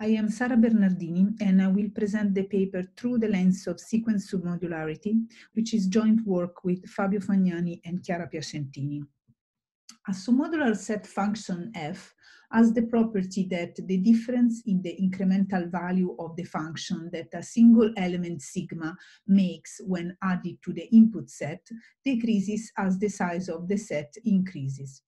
I am Sara Bernardini and I will present the paper through the lens of sequence submodularity, which is joint work with Fabio Fagnani and Chiara Piacentini. A submodular set function f has the property that the difference in the incremental value of the function that a single element sigma makes when added to the input set decreases as the size of the set increases.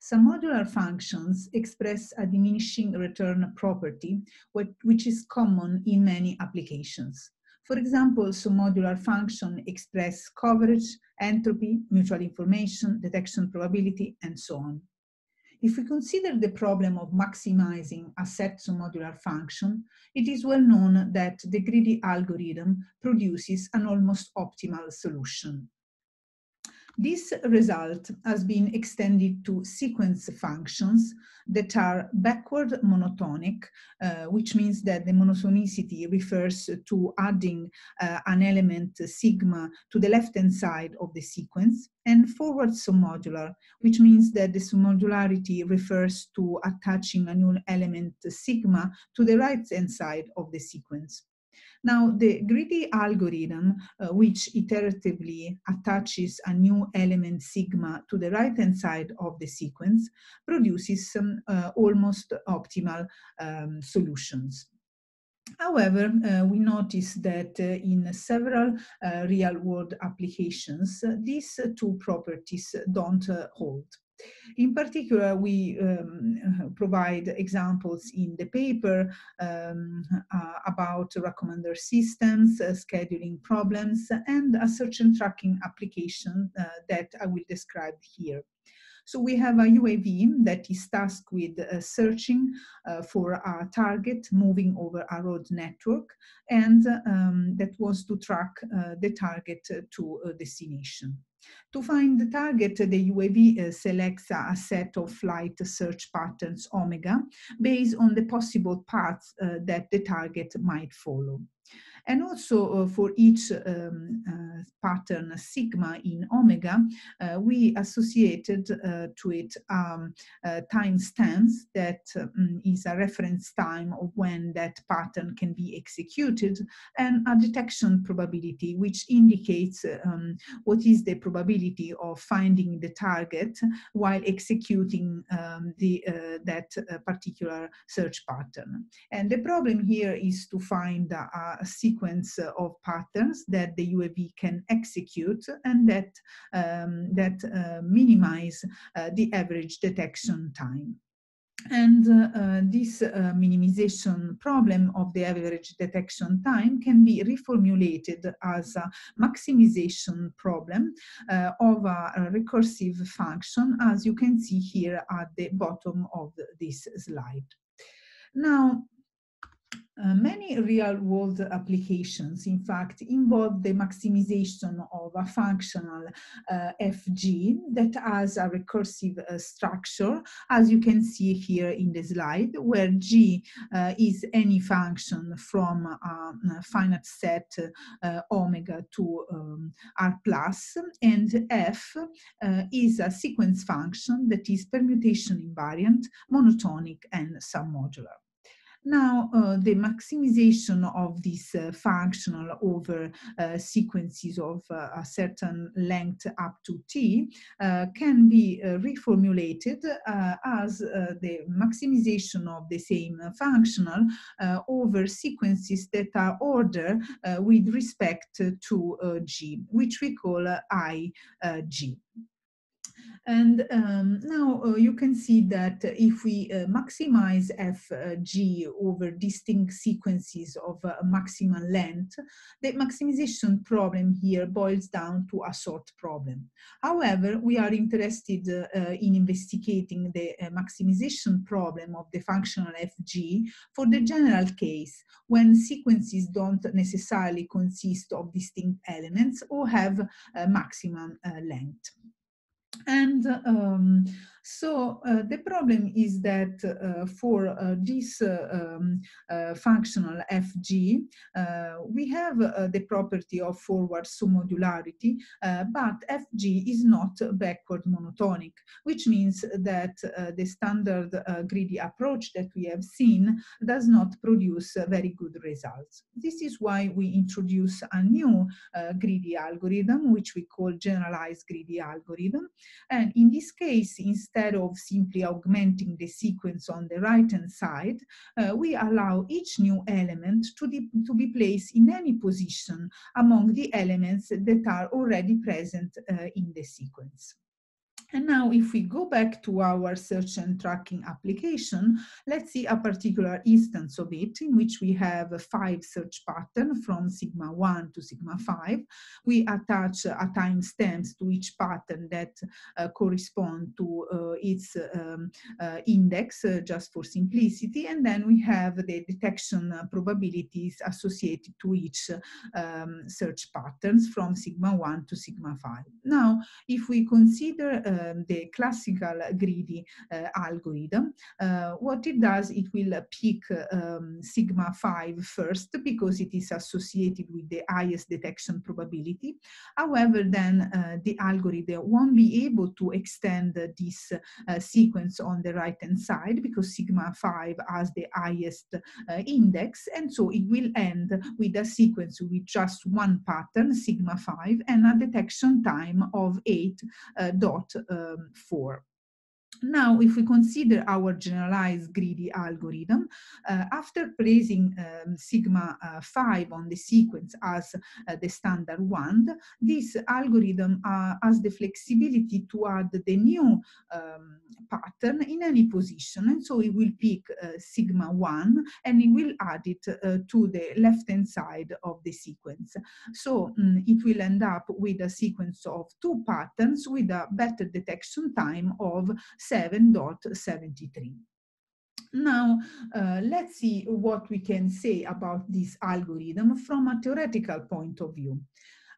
Submodular functions express a diminishing return property, which is common in many applications. For example, submodular functions express coverage, entropy, mutual information, detection probability, and so on. If we consider the problem of maximizing a submodular function, it is well known that the greedy algorithm produces an almost optimal solution. This result has been extended to sequence functions that are backward monotonic, uh, which means that the monotonicity refers to adding uh, an element sigma to the left-hand side of the sequence, and forward submodular, which means that the submodularity refers to attaching a new element sigma to the right-hand side of the sequence. Now, the greedy algorithm, uh, which iteratively attaches a new element sigma to the right-hand side of the sequence, produces some uh, almost optimal um, solutions. However, uh, we notice that uh, in several uh, real-world applications, these two properties don't uh, hold. In particular, we um, provide examples in the paper um, uh, about recommender systems, uh, scheduling problems, and a search and tracking application uh, that I will describe here. So we have a UAV that is tasked with uh, searching uh, for a target moving over a road network and um, that was to track uh, the target to a destination. To find the target, the UAV uh, selects a set of flight search patterns omega based on the possible paths uh, that the target might follow. And also uh, for each um, uh, pattern sigma in omega, uh, we associated to it um, timestamps that um, is a reference time of when that pattern can be executed and a detection probability, which indicates um, what is the probability of finding the target while executing um, the, uh, that uh, particular search pattern. And the problem here is to find a, a sequence of patterns that the UAV can execute and that, um, that uh, minimize uh, the average detection time. And uh, uh, this uh, minimization problem of the average detection time can be reformulated as a maximization problem uh, of a, recursive function, as you can see here at the bottom of this slide. Now, uh, many real-world applications, in fact, involve the maximization of a functional uh, FG that has a recursive uh, structure, as you can see here in the slide, where G uh, is any function from a finite set uh, omega to um, R plus, and F is a sequence function that is permutation invariant, monotonic, and submodular. Now, uh, the maximization of this uh, functional over uh, sequences of uh, a certain length up to t uh, can be uh, reformulated as the maximization of the same functional over sequences that are ordered with respect to g, which we call ig. And um, now uh, you can see that if we uh, maximize fg over distinct sequences of uh, maximum length, the maximization problem here boils down to a sort problem. However, we are interested uh, in investigating the uh, maximization problem of the functional fg for the general case when sequences don't necessarily consist of distinct elements or have maximum length. And um, So uh, the problem is that uh, for uh, this um, functional FG, we have the property of forward submodularity, but FG is not backward monotonic, which means that the standard greedy approach that we have seen does not produce very good results. This is why we introduce a new uh, greedy algorithm, which we call generalized greedy algorithm. And in this case, instead of simply augmenting the sequence on the right-hand side, uh, we allow each new element to, to be placed in any position among the elements that are already present uh, in the sequence. And now if we go back to our search and tracking application, let's see a particular instance of it in which we have five search patterns from sigma 1 to sigma 5. We attach a timestamps to each pattern that uh, correspond to uh, its um, uh, index, uh, just for simplicity, and then we have the detection probabilities associated to each um, search patterns from sigma 1 to sigma 5. Now, if we consider uh, um, the classical greedy uh, algorithm, uh, what it does, it will pick um, sigma 5 first because it is associated with the highest detection probability. However, then uh, the algorithm won't be able to extend this sequence on the right hand side because sigma 5 has the highest index and so it will end with a sequence with just one pattern, sigma 5, and a detection time of 8 uh, dot um, 4. Now, if we consider our generalized greedy algorithm, uh, after placing um, sigma uh, 5 on the sequence as uh, the standard one, this algorithm uh, has the flexibility to add the new um, pattern in any position. And so it will pick uh, sigma 1 and it will add it uh, to the left-hand side of the sequence. So um, it will end up with a sequence of two patterns with a better detection time of 7.73. Now, uh, let's see what we can say about this algorithm from a theoretical point of view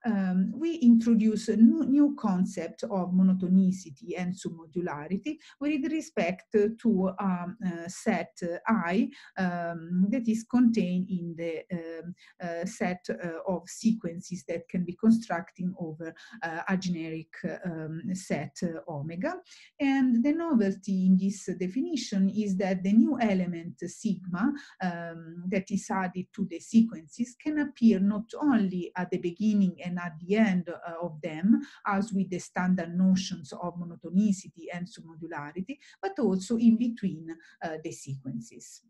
um, we introduce a new, concept of monotonicity and submodularity with respect to um, uh, set I um, that is contained in the um, uh, set uh, of sequences that can be constructing over uh, a generic um, set uh, omega. And the novelty in this definition is that the new element sigma um, that is added to the sequences can appear not only at the beginning and at the end uh, of them, as with the standard notions of monotonicity and submodularity, but also in between uh, the sequences.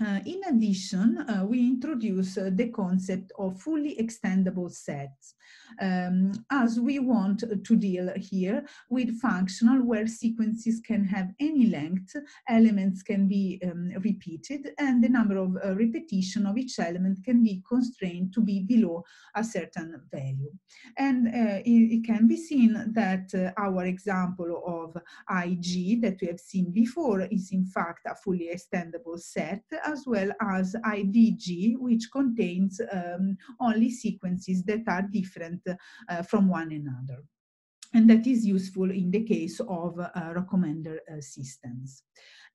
Uh, in addition, uh, we introduce uh, the concept of fully extendable sets, um, as we want to deal here with functional where sequences can have any length, elements can be um, repeated, and the number of uh, repetition of each element can be constrained to be below a certain value. And uh, it, it, can be seen that uh, our example of IG that we have seen before is in fact a fully extendable set as well as IDG, which contains um, only sequences that are different uh, from one another. And that is useful in the case of uh, recommender uh, systems.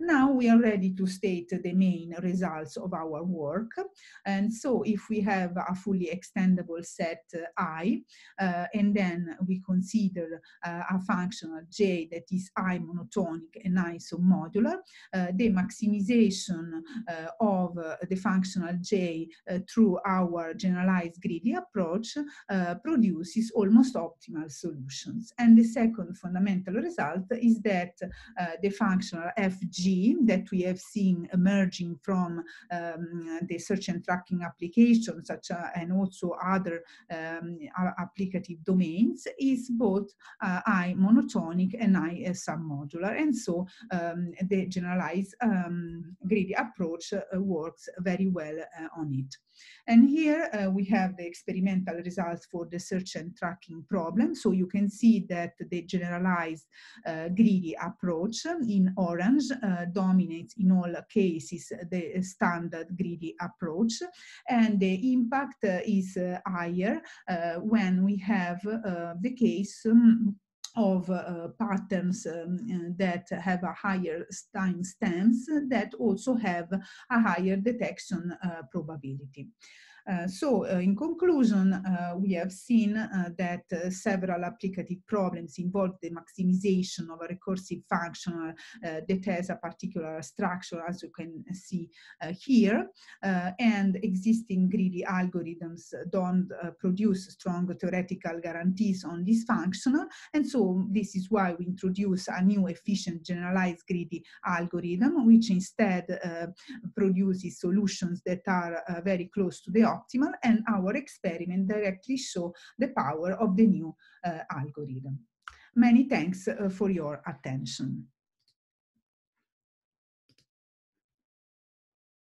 Now we are ready to state the main results of our work. And so if we have a fully extendable set uh, I, uh, and then we consider uh, a functional J that is I monotonic and I submodular, the maximization of the functional J through our generalized greedy approach produces almost optimal solutions. And the second fundamental result is that the functional FG that we have seen emerging from um, the search and tracking applications, such uh, and also other um, applicative domains, is both uh, I monotonic and I uh, submodular. And so um, the generalized um, greedy approach uh, works very well uh, on it. And here uh, we have the experimental results for the search and tracking problem. So you can see that the generalized uh, greedy approach in orange uh, dominates in all cases the standard greedy approach. And the impact uh, is uh, higher uh, when we have the case um, of uh, patterns um, uh, that have a higher time stamps that also have a higher detection uh, probability. Uh, so uh, in conclusion, uh, we have seen that several applicative problems involve the maximization of a recursive function that has a particular structure, as you can see here, and existing greedy algorithms don't produce strong theoretical guarantees on this function, and so this is why we introduce a new efficient generalized greedy algorithm, which instead uh, produces solutions that are uh, very close to the optimal and our experiment directly show the power of the new uh, algorithm. Many thanks uh, for your attention.